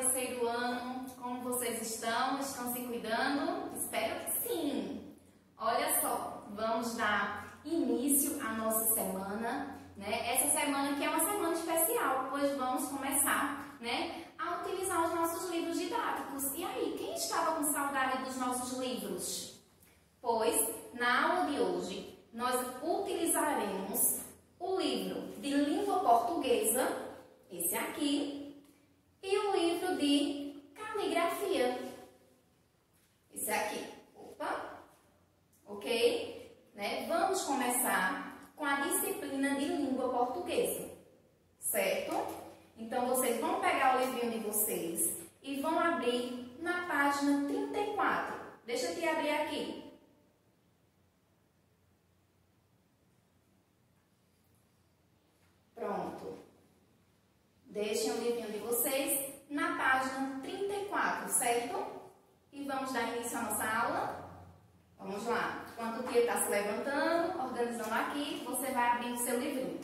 terceiro ano, como vocês estão? Estão se cuidando? Espero que sim! Olha só, vamos dar início à nossa semana, né? Essa semana que é uma semana especial, pois vamos começar, né, a utilizar os nossos livros didáticos. E aí, quem estava com saudade dos nossos livros? Pois, na aula de hoje, nós utilizaremos o livro de língua portuguesa, esse aqui, e o livro de caligrafia, esse aqui. Opa! Ok? Né? Vamos começar com a disciplina de língua portuguesa, certo? Então, vocês vão pegar o livrinho de vocês e vão abrir na página 34. Deixa eu te abrir aqui. Pronto. Deixem o livrinho de vocês na página 34, certo? E vamos dar início à nossa aula? Vamos lá. Enquanto o tia está se levantando, organizando aqui, você vai abrir o seu livrinho.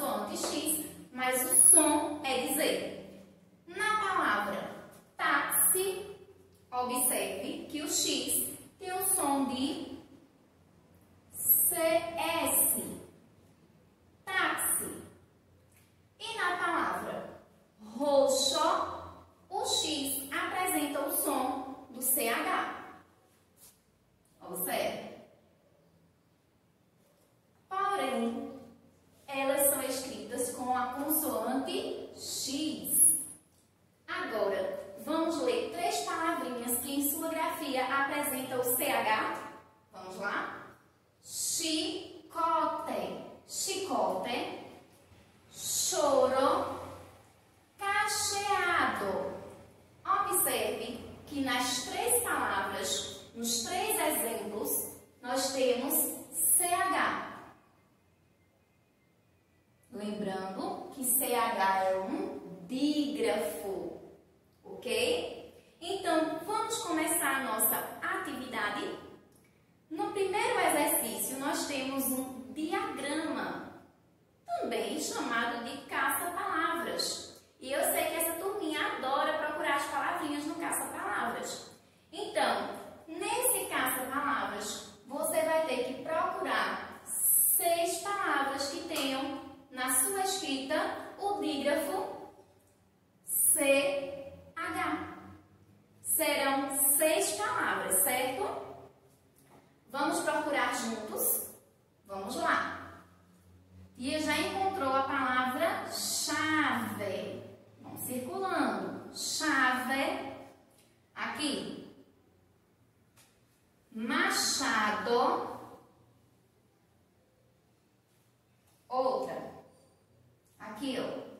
consoante x mais o som que CH é um dígrafo, ok? Então, vamos começar a nossa atividade. No primeiro exercício, nós temos um diagrama, também chamado de caça-palavras. E eu sei que essa turminha adora procurar as palavrinhas no caça-palavras. Então, na sua escrita o dígrafo CH. Serão seis palavras, certo? Vamos procurar juntos? Vamos lá. Tia já encontrou a palavra chave. Vamos circulando. Chave. Aqui. Machado. Outra. Aqui, ó.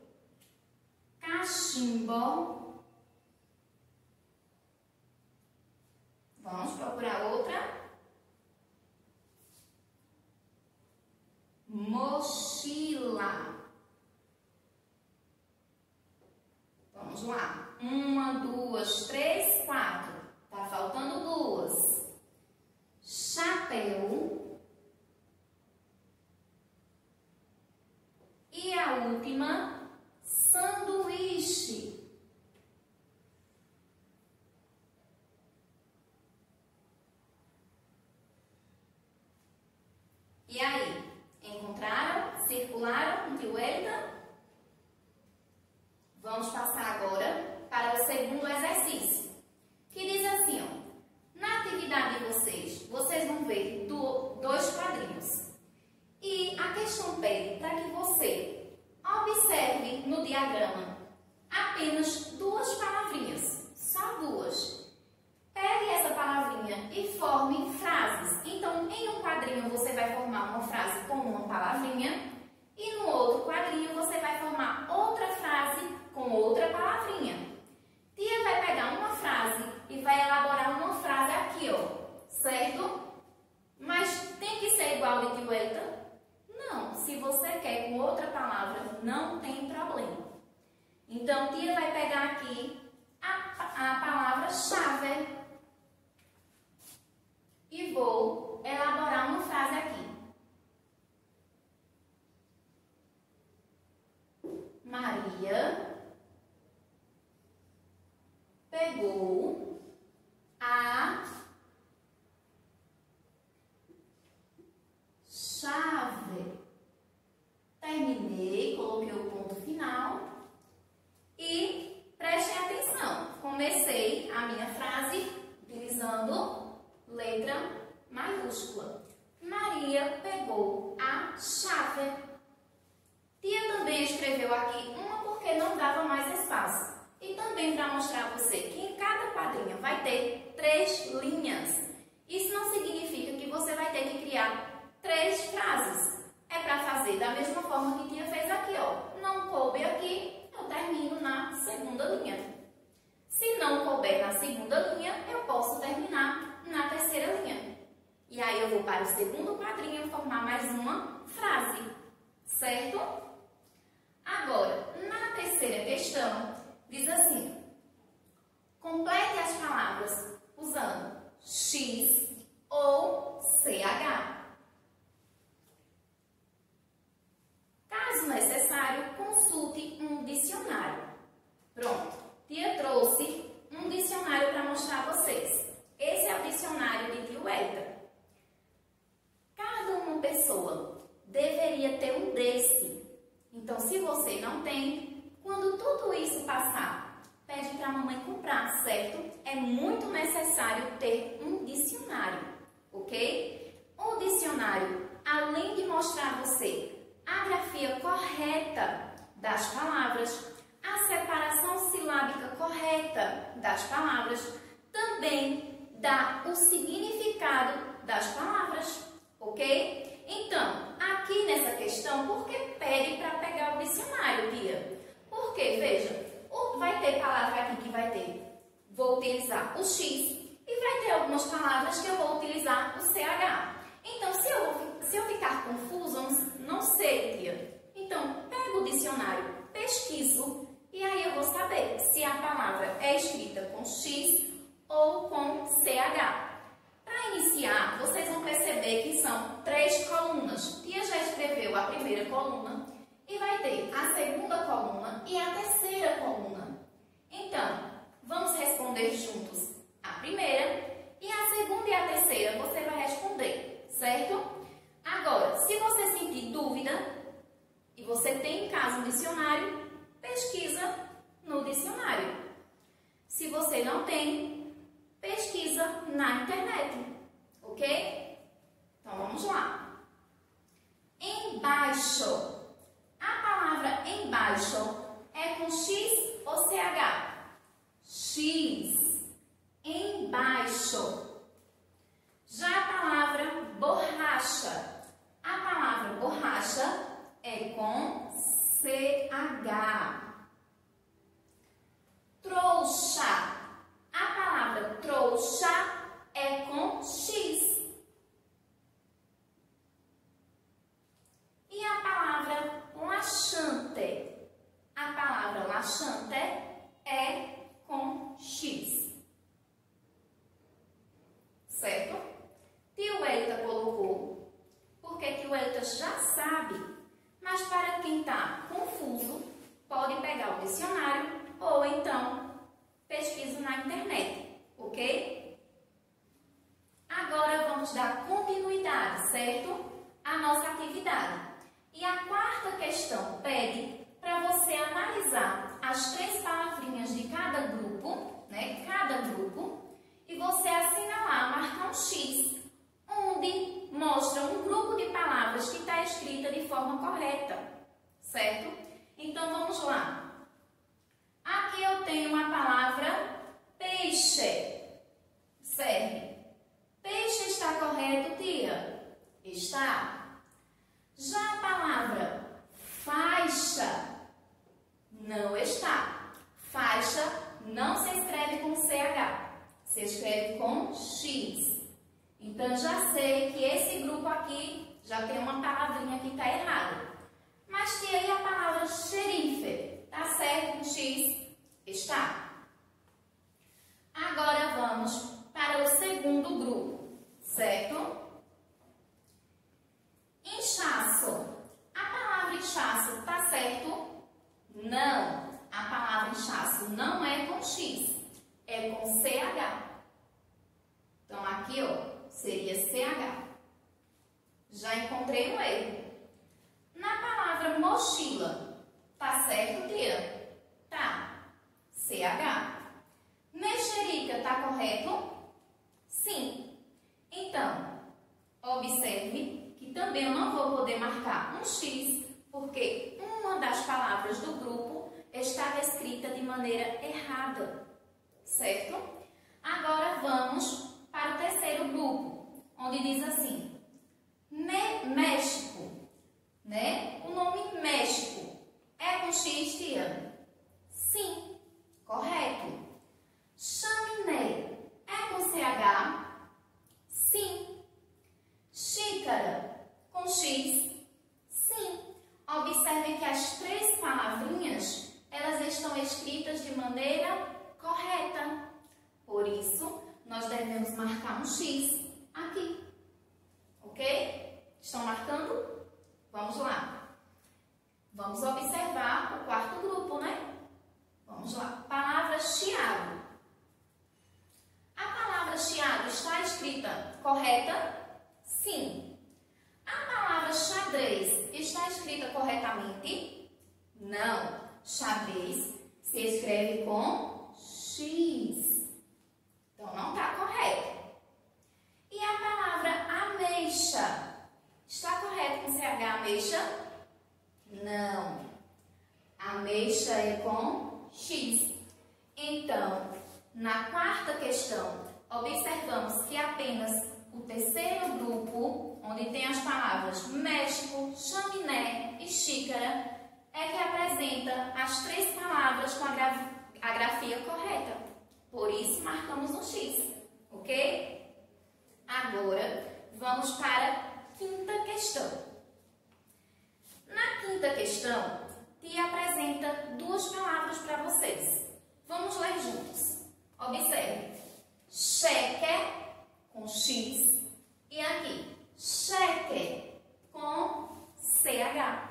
Cachimbo. Vamos procurar outra. Mochila. Vamos lá. Uma, duas, três, quatro. Tá faltando duas. Chapéu. Dava mais espaço. E também para mostrar a você que em cada quadrinho vai ter três linhas. Isso não significa que você vai ter que criar três frases. É para fazer da mesma forma que tia fez aqui, ó. Não coube aqui, eu termino na segunda linha. Se não couber na segunda linha, eu posso terminar na terceira linha. E aí eu vou para o segundo quadrinho formar mais uma frase, certo? Agora, na terceira questão, diz assim: complete as palavras usando X ou CH. Caso necessário, consulte um dicionário. Pronto, tia trouxe um dicionário para mostrar a vocês. Esse é o dicionário de Tio Elta. Cada uma pessoa deveria ter um desse. Então, se você não tem, quando tudo isso passar, pede para a mamãe comprar, certo? É muito necessário ter um dicionário, ok? O dicionário, além de mostrar a você a grafia correta das palavras, a separação silábica correta das palavras, também dá o significado das palavras, ok? Então, aqui nessa questão, por que pede para pegar o dicionário, Tia? Porque, veja, vai ter palavra aqui que vai ter, vou utilizar o X, e vai ter algumas palavras que eu vou utilizar o CH. Então, se eu, se eu ficar confuso, não sei, tia. Então, pego o dicionário, pesquiso e aí eu vou saber se a palavra é escrita com X ou com CH. Para iniciar, vocês vão perceber que são três colunas. Tia já escreveu a primeira coluna e vai ter a segunda coluna e a terceira coluna. Então, vamos responder juntos a primeira e a segunda e a terceira você vai responder certo? Agora, se você sentir dúvida e você tem em casa um dicionário, pesquisa no dicionário. Se você não tem, pesquisa na internet, ok? Então vamos lá. Embaixo. A palavra embaixo é com X ou CH? X. Embaixo. Já a palavra borracha. A palavra borracha é com CH. Trouxa. A palavra trouxa é com X. E a palavra laxante? A palavra laxante é com X. Certo? Tio Elita colocou, porque Tio Elita já sabe, mas para quem está confuso, pode pegar o dicionário ou então pesquisa na internet, ok? Agora vamos dar continuidade, certo? À nossa atividade. E a quarta questão pede para você analisar as três palavrinhas de cada grupo, né? Cada grupo, e você assinalar, marcar um X onde mostra um grupo de palavras que está escrita de forma correta, certo? Então vamos lá. Aqui eu tenho uma palavra peixe. Serve. Peixe está correto, tia? Está. Já a palavra faixa não está. Faixa não se escreve com CH, se escreve com X. Então, já sei que esse grupo aqui já tem uma palavrinha que está errada. Mas tem aí a palavra xerife. Tá certo com X? Está. Agora vamos para o segundo grupo, certo? Inchaço. A palavra inchaço está certo? Não. A palavra inchaço não é com X, é com CH. Então, aqui, ó, seria CH. Já encontrei um erro. Na palavra mochila, tá certo, tia? Tá. CH. Mexerica, tá correto? Sim. Então, observe que também eu não vou poder marcar um X, porque uma das palavras do grupo estava escrita de maneira errada, certo? Agora vamos para o terceiro grupo, onde diz assim, México, né? O nome México é com X, tia? Sim, correto. Chaminé é com CH? Sim. Xícara com X? Sim. Observe que as três palavrinhas, elas estão escritas de maneira correta. Por isso, nós devemos marcar um X aqui. Ok? Estão marcando? Vamos lá. Vamos observar o quarto grupo, né? Vamos lá. Palavra chiado. A palavra chiado está escrita correta? Sim. A palavra xadrez está escrita corretamente? Não. Xadrez se escreve com X. Então, não está correto. E a palavra ameixa? Está correto com CH ameixa? Não. Ameixa é com X. Então, na quarta questão, observamos que apenas o terceiro grupo, onde tem as palavras México, chaminé e xícara, é que apresenta as três palavras com a, graf a grafia correta. Por isso, marcamos um X, ok? Agora, vamos para a quinta questão. Na quinta questão, Tia apresenta duas palavras para vocês. Vamos ler juntos. Observe. Cheque com X e aqui, cheque com CH.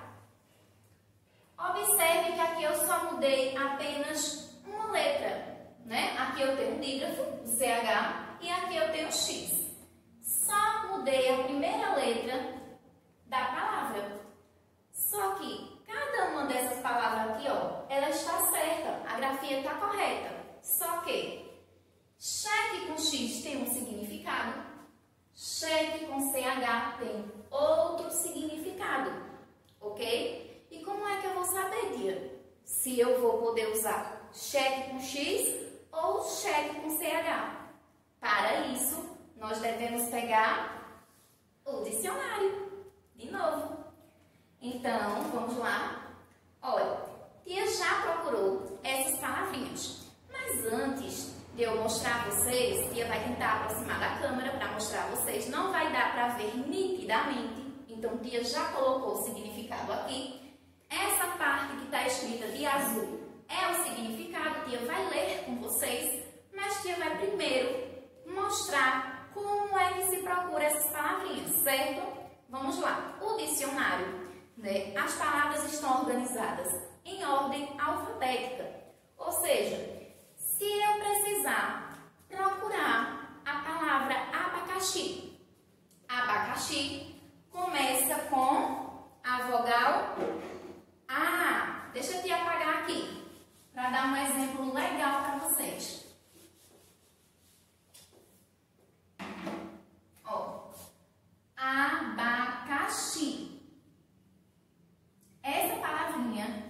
Observe que aqui eu só mudei apenas uma letra né? Aqui eu tenho um dígrafo, CH, e aqui eu tenho X. Só mudei a primeira letra da palavra. Só que cada uma dessas palavras aqui, ó, ela está certa, a grafia está correta. Só que cheque com X tem um significado, cheque com CH tem outro significado, ok? Como é que eu vou saber, Dia? Se eu vou poder usar cheque com X ou cheque com CH. Para isso, nós devemos pegar o dicionário. De novo. Então, vamos lá. Olha, Tia já procurou essas palavrinhas. Mas antes de eu mostrar a vocês, Tia vai tentar aproximar da câmera para mostrar a vocês. Não vai dar para ver nitidamente. Então, Tia já colocou o significado aqui. Essa parte que está escrita de azul é o significado, tia vai ler com vocês, mas tia vai primeiro mostrar como é que se procura essas palavrinhas, certo? Vamos lá. O dicionário, né? As palavras estão organizadas em ordem alfabética. Ou seja, se eu precisar procurar a palavra abacaxi, abacaxi começa com a vogal A. Deixa eu te apagar aqui para dar um exemplo legal para vocês. Ó, abacaxi. Essa palavrinha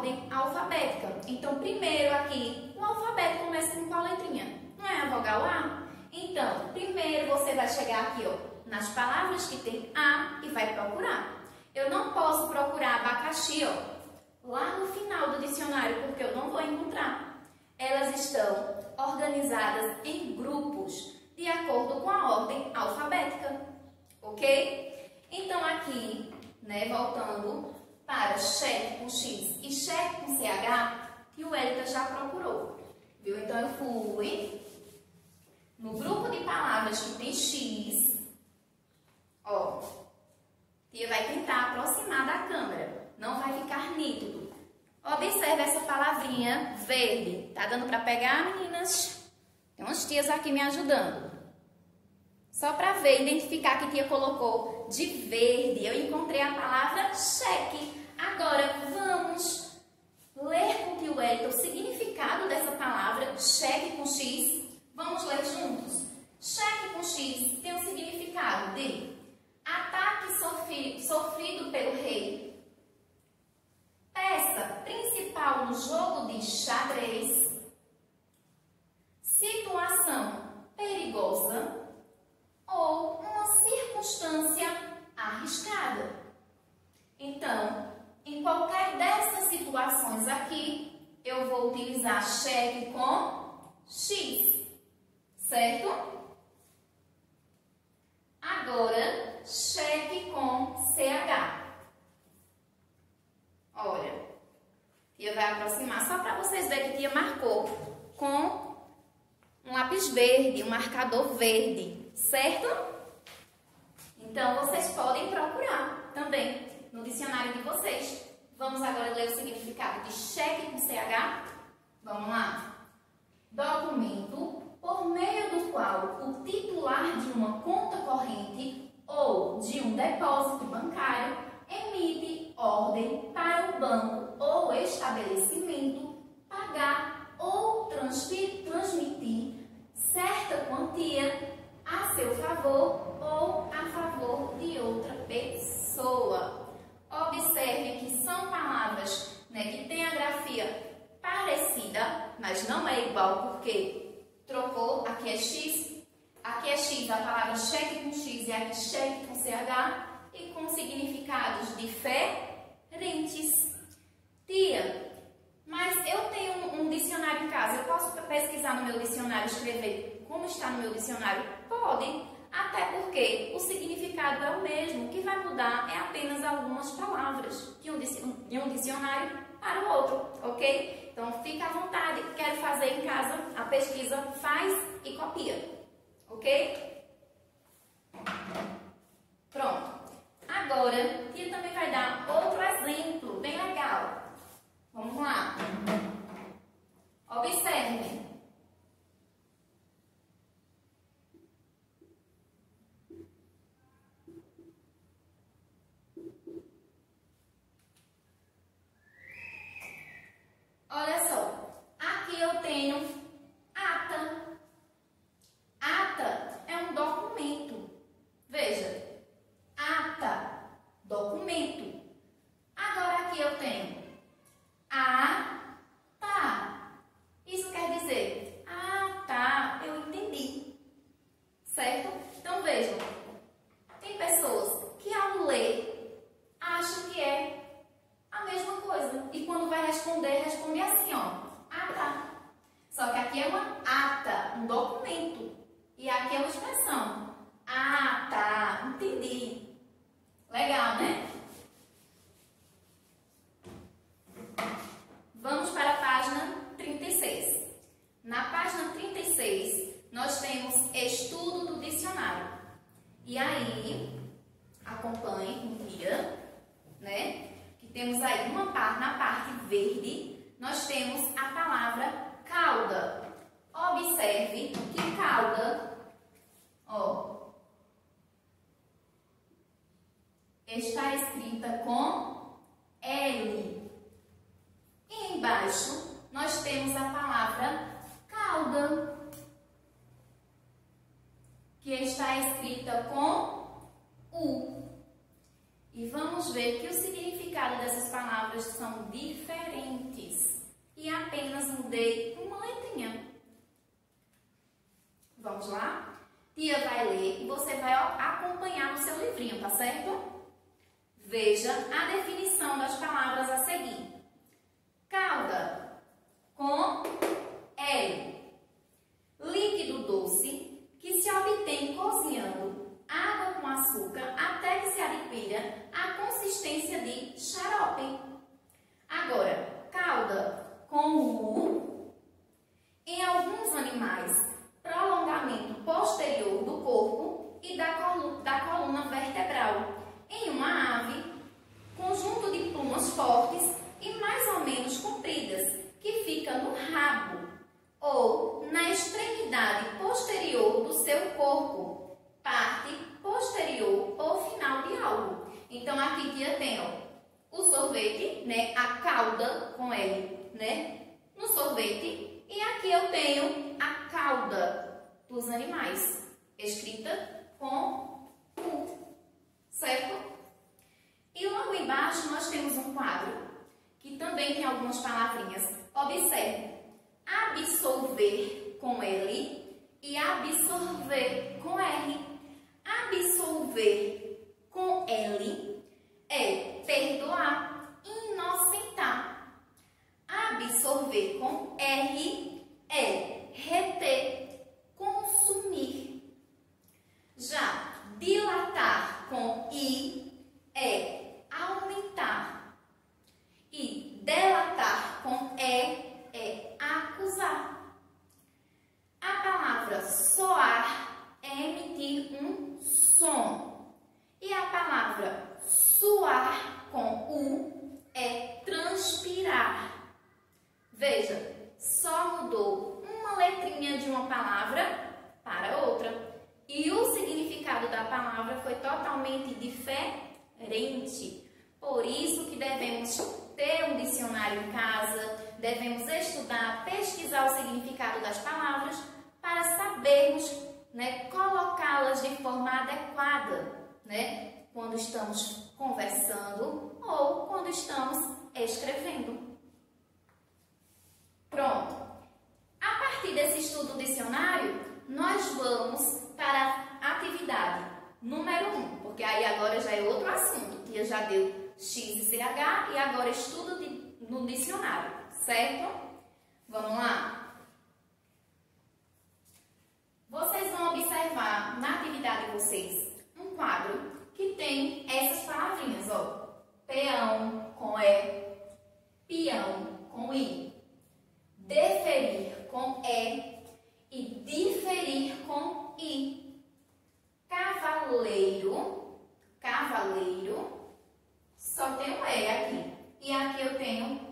ordem alfabética. Então, primeiro aqui, o alfabeto começa com qual letrinha? Não é a vogal A? Então, primeiro você vai chegar aqui, ó, nas palavras que tem A e vai procurar. Eu não posso procurar abacaxi, ó, lá no final do dicionário, porque eu não vou encontrar. Elas estão organizadas em grupos de acordo com a ordem alfabética, ok? Então aqui, né, voltando para cheque com X e cheque com CH, que o Elita já procurou, viu? Então eu fui no grupo de palavras que tem X, ó, tia vai tentar aproximar da câmera, não vai ficar nítido. Observe essa palavrinha verde. Tá dando para pegar, meninas? Tem umas tias aqui me ajudando. Só para ver, identificar que tia colocou de verde. Eu encontrei a palavra cheque. Agora, vamos ler com o tio Elton o significado dessa palavra cheque com X. Vamos ler juntos? Cheque com X tem o significado de ataque sofrido pelo rei, peça principal no jogo de xadrez, situação perigosa ou uma circunstância arriscada. Então, em qualquer dessas situações aqui, eu vou utilizar cheque com X, certo? Agora, cheque com CH. Olha, tia vai aproximar só para vocês verem que tia marcou com um lápis verde, um marcador verde, certo? Então, vocês podem procurar também no dicionário de vocês. Vamos agora ler o significado de cheque com CH? Vamos lá. Documento por meio do qual o titular de uma conta corrente ou de um depósito bancário emite ordem para o banco ou estabelecimento pagar ou transmitir certa quantia a seu favor ou a favor de outra pessoa. Observe que são palavras né, que têm a grafia parecida, mas não é igual porque trocou, aqui é X, aqui é X, a palavra cheque com X e aqui cheque com CH e com significados diferentes. Tia, mas eu tenho um, dicionário em casa, eu posso pesquisar no meu dicionário, escrever como está no meu dicionário? Pode, até porque o significado é o mesmo, o que vai mudar é apenas algumas palavras de um dicionário para o outro, ok? Então fica à vontade, quero fazer em casa a pesquisa, faz e copia, ok? Pronto. Agora, tia também vai dar outro exemplo bem legal. Vamos lá. Observe. Olha só, aqui eu tenho ata. Ata é um documento. Veja, ata, documento. Agora aqui eu tenho a, tá. Isso quer dizer, ah, tá, eu entendi. Certo? Então vejam, tem pessoas que ao ler acham que é a mesma coisa. E quando vai responder, responde assim, ó. Ah, tá. Só que aqui é uma ata, um documento. E aqui é uma expressão. Ah, tá. Entendi. Legal, né? Vamos para a página 36. Na página 36, nós temos estudo do dicionário. E aí, acompanhe um dia, né? temos aí uma parte, na parte verde, nós temos a palavra cauda. Observe que cauda, ó, está escrita com L. E embaixo nós temos a palavra cauda, que está escrita com U. E vamos ver que o significado dessas palavras palavras são diferentes e apenas mudei uma letrinha. Vamos lá? Tia vai ler e você vai acompanhar no seu livrinho, tá certo? Veja a definição das palavras a seguir. Calda com L. Líquido doce que se obtém cozinhando água com açúcar até que se adquira a consistência de xarope. Agora, calda com U. Em alguns animais, prolongamento posterior do corpo e da coluna, da coluna vertebral. Em uma ave, conjunto de plumas fortes e mais ou menos compridas, que fica no rabo ou na extremidade posterior do seu corpo, parte posterior ou final de algo. Então aqui tia tem ó, o sorvete, né, a cauda com L, né, no sorvete, e aqui eu tenho a cauda dos animais, escrita com U, certo? E logo embaixo nós temos um quadro que também tem algumas palavrinhas. Observe, absolver com L e absorver com R. Absolver com L é perdoar, inocentar. Absorver com R é reter, consumir. Já dilatar com I é aumentar. E delatar com E é acusar. A palavra soar é emitir um som. E a palavra suar com U é transpirar. Veja, só mudou uma letrinha de uma palavra para outra. E o significado da palavra foi totalmente diferente. Por isso que devemos ter um dicionário em casa, devemos estudar, pesquisar o significado das palavras para sabermos né, colocá-las de forma adequada, né, quando estamos conversando ou quando estamos escrevendo. Pronto. A partir desse estudo do dicionário, nós vamos para a atividade número 1, um, porque aí agora já é outro assunto, que já deu X e CH e agora estudo de, no dicionário, certo? Vamos lá? Vocês vão observar na atividade de vocês um quadro que tem essas palavrinhas, ó. Peão com E, peão com I, deferir com E e diferir com I. Cavaleiro, cavaleiro, só tem um E aqui. E aqui eu tenho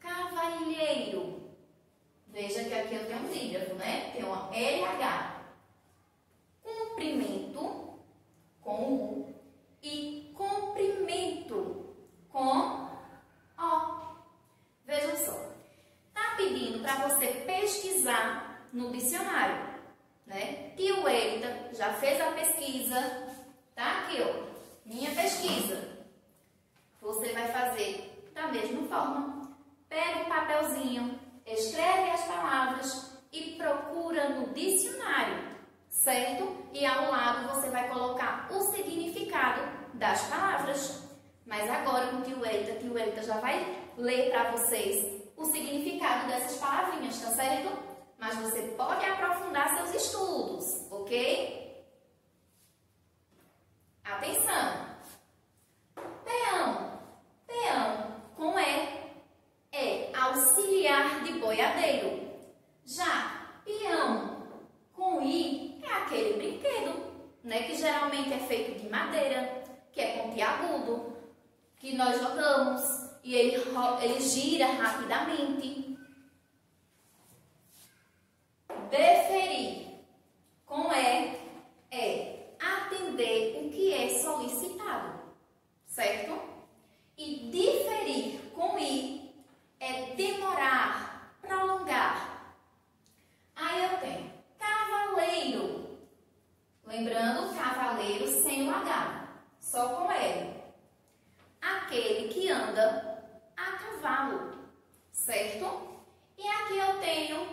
cavalheiro. Veja que aqui eu tenho um dígrafo, né? Tem uma LH. Cumprimento com U e comprimento com O. Veja só. Tá pedindo para você pesquisar no dicionário, né? Tio Eita já fez a pesquisa, tá aqui, ó. Minha pesquisa. Você vai fazer da mesma forma. Pega o papelzinho, escreve as palavras e procura no dicionário, certo? E ao lado você vai colocar o significado das palavras. Mas agora com o tio Eita, tio Eita já vai ler para vocês o significado dessas palavrinhas, tá certo? Mas você pode aprofundar seus estudos, ok? Atenção! Peão. Peão com E é auxiliar de boiadeiro. Já peão com I é aquele brinquedo, né, que geralmente é feito de madeira, que é pontiagudo, que nós jogamos e ele, ele gira rapidamente. Deferir com E é atender o que é solicitado, certo? E diferir com I é demorar, prolongar. Aí eu tenho cavaleiro. Lembrando, cavaleiro sem o H, só com L. Aquele que anda a cavalo, certo? E aqui eu tenho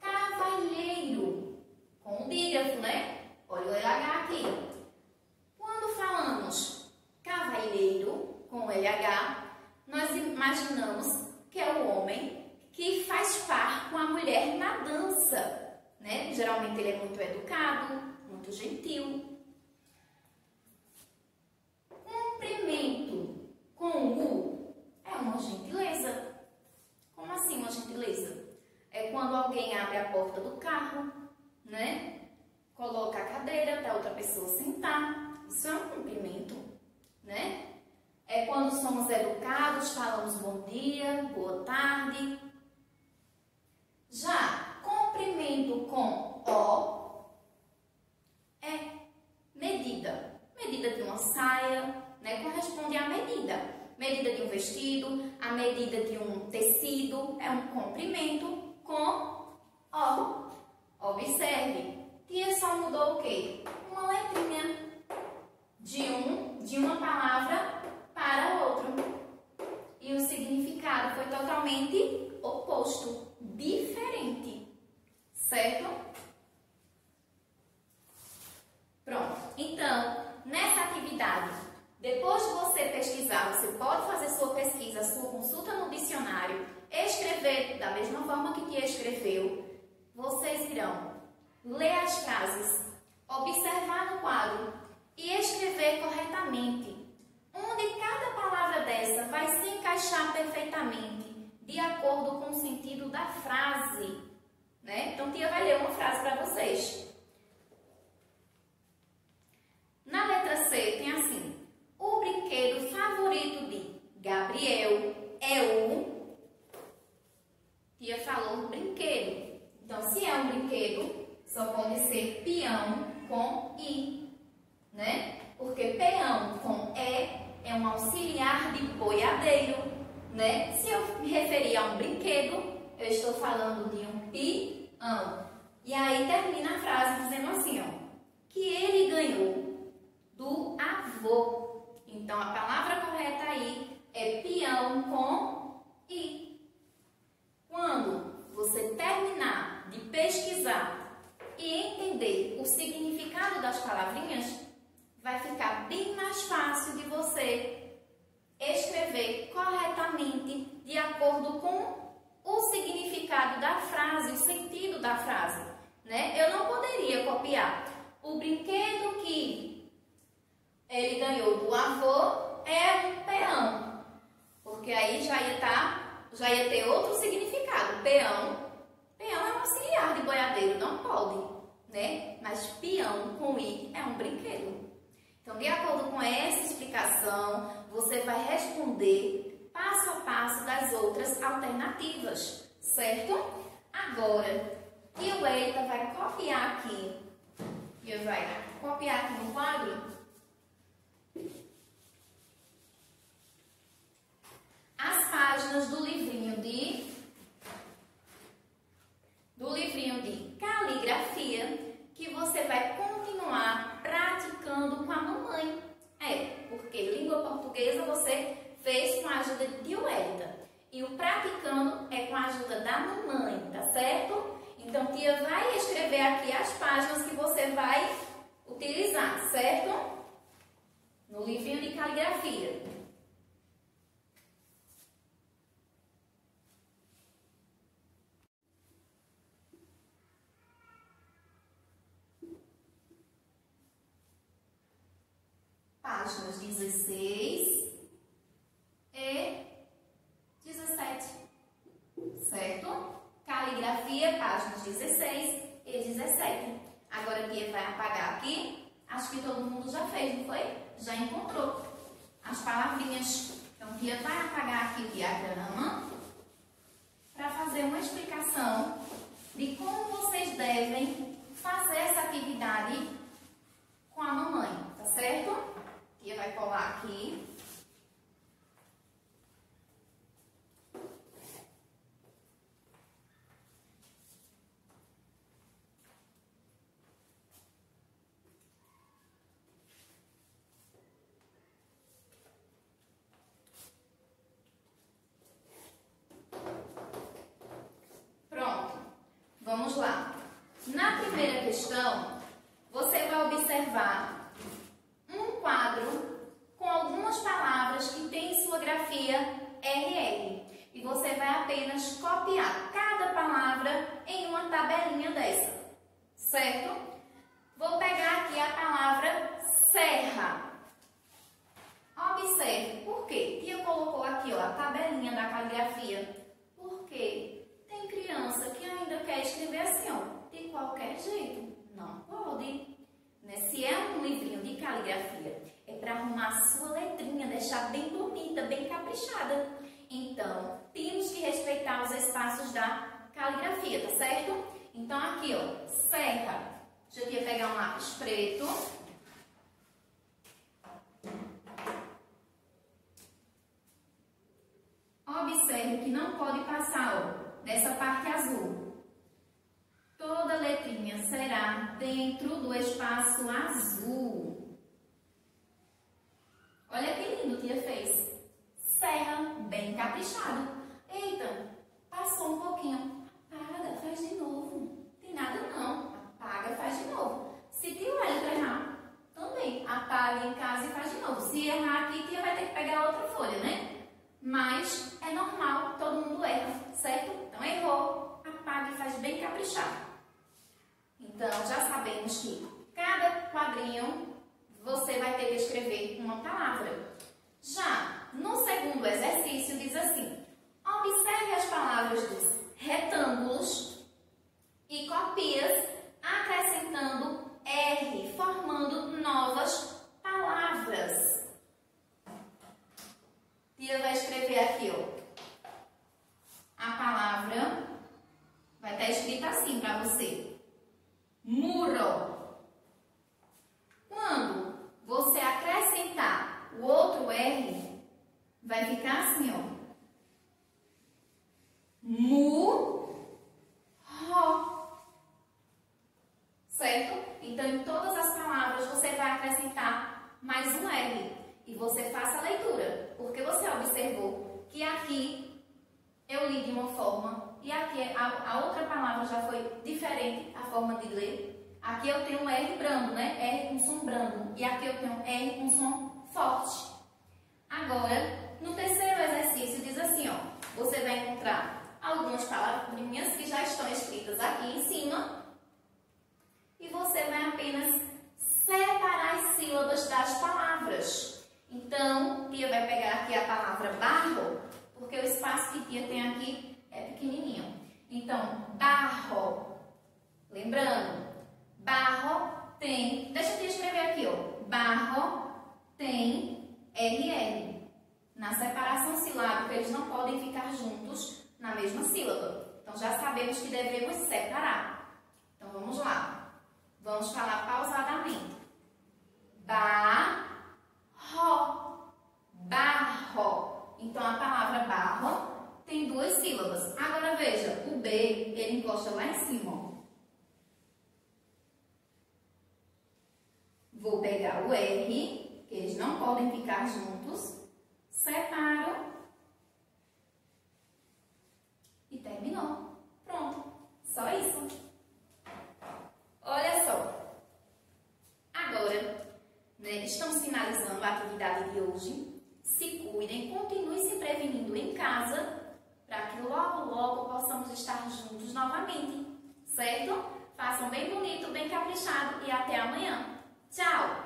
cavalheiro, com o dígrafo, né? Olha o LH aqui. Quando falamos cavalheiro, com LH, nós imaginamos que é o homem que faz par com a mulher na dança, né? Geralmente ele é muito educado, muito gentil. Cumprimento com o é uma gentileza. Como assim uma gentileza? É quando alguém abre a porta do carro, né? Coloca a cadeira para outra pessoa sentar. Isso é um cumprimento, né? É quando somos educados, falamos bom dia, boa tarde. Já cumprimento com o é medida. Medida de uma saia, né? Corresponde à medida. Medida de um vestido, a medida de um tecido, é um comprimento com o. Observe, tia só mudou o quê? Uma letrinha de um, de uma palavra para outro. E o significado foi totalmente oposto, diferente. Certo? Pronto. Então, nessa atividade, depois de você pesquisar, você pode fazer sua pesquisa, sua consulta no dicionário, escrever da mesma forma que te escreveu. Vocês irão ler as frases, observar no quadro e escrever corretamente onde cada palavra dessa vai se encaixar perfeitamente de acordo com o sentido da frase. Né? Então, tia vai ler uma frase para vocês. Na letra C tem o brinquedo favorito de Gabriel é o. Tia falou brinquedo. Então, se é um brinquedo, só pode ser peão com i, né? Porque peão com e é um auxiliar de boiadeiro, né? Se eu me referir a um brinquedo, eu estou falando de um peão. E aí termina a frase dizendo assim, ó, que ele ganhou do avô. Então a palavra correta aí é peão com i. Quando você terminar de pesquisar e entender o significado das palavrinhas, vai ficar bem mais fácil de você escrever corretamente de acordo com o significado da frase, o sentido da frase. Né? Eu não poderia copiar o brinquedo que ele ganhou do avô é peão, porque aí já ia, tá, já ia ter outro significado. Peão, peão é um auxiliar de boiadeiro, não pode, né? Mas peão com i é um brinquedo. Então, de acordo com essa explicação, você vai responder passo a passo das outras alternativas, certo? Agora, o Eita vai copiar aqui, e vai copiar aqui no quadro as páginas do livrinho de do livrinho de caligrafia que você vai continuar praticando com a mamãe. É, porque língua portuguesa você fez com a ajuda de Wélida. E o praticando é com a ajuda da mamãe, tá certo? Então, tia vai escrever aqui as páginas que você vai utilizar, certo? No livrinho de caligrafia. Páginas 16 e 17, certo? Caligrafia, páginas 16 e 17. Agora a tia vai apagar aqui. Acho que todo mundo já fez, não foi? Já encontrou as palavrinhas. Então, a tia vai apagar aqui o diagrama para fazer uma explicação de como vocês devem fazer essa atividade com a mamãe, tá certo? Tia vai colar aqui. questão, você vai observar um quadro com algumas palavras que tem sua grafia RR. E você vai apenas copiar cada palavra em uma tabelinha dessa, certo? Vou pegar aqui a palavra serra. Observe, por quê? Tia colocou aqui ó, a tabelinha da caligrafia. Por quê? Tem criança que ainda quer escrever assim, ó, de qualquer jeito. Não pode. Né? Se é um livrinho de caligrafia, é para arrumar a sua letrinha, deixar bem bonita, bem caprichada. Então, temos que respeitar os espaços da caligrafia, tá certo? Então, aqui, ó, serra. Já ia pegar um lápis preto. Observe que não pode passar ó, dessa parte azul. Toda letrinha será dentro do espaço azul. Olha que lindo tia fez. Serra bem caprichado. Eita, passou um pouquinho. Apaga, faz de novo. Tem nada não. Apaga, faz de novo. Se tio Wellington errar, também apaga em casa e faz de novo. Se errar aqui, tia vai ter que pegar outra folha, né? Mas é normal, todo mundo erra, certo? Então errou, apaga e faz bem caprichado. Então já sabemos que cada quadrinho você vai ter que escrever uma palavra. Já no segundo exercício diz assim: observe as palavras dos retângulos e copias acrescentando R, formando novas palavras. Tia vai escrever aqui, ó. A palavra vai estar escrita assim para você. Muro. Quando você acrescentar o outro R, vai ficar assim, ó. Mu, ro. Certo? Então, em todas as palavras, você vai acrescentar mais um R e você faça a leitura, porque você observou que aqui eu li de uma forma e aqui a, a outra palavra já foi diferente a forma de ler. Aqui eu tenho um R brando, né? R com som brando. E aqui eu tenho R com som forte. Agora, no terceiro exercício diz assim, ó. Você vai encontrar algumas palavrinhas que já estão escritas aqui em cima. E você vai apenas separar as sílabas das palavras. Então, Tia vai pegar aqui a palavra barro, porque o espaço que Tia tem aqui é pequenininho. Então, barro. Lembrando, barro tem... Deixa eu te escrever aqui, ó. Barro tem RR. Na separação silábica, eles não podem ficar juntos na mesma sílaba. Então, já sabemos que devemos separar. Então, vamos lá. Vamos falar pausadamente. Barro ro, barro. Então, a palavra barro tem duas sílabas. Agora, veja, o B, ele encosta lá em cima, ó. Vou pegar o R, que eles não podem ficar juntos, separo e terminou. Pronto, só isso. Olha só. Agora, né, estamos finalizando a atividade de hoje. Se cuidem, continuem se prevenindo em casa para que logo, logo possamos estar juntos novamente, certo? Façam bem bonito, bem caprichado e até amanhã. 下午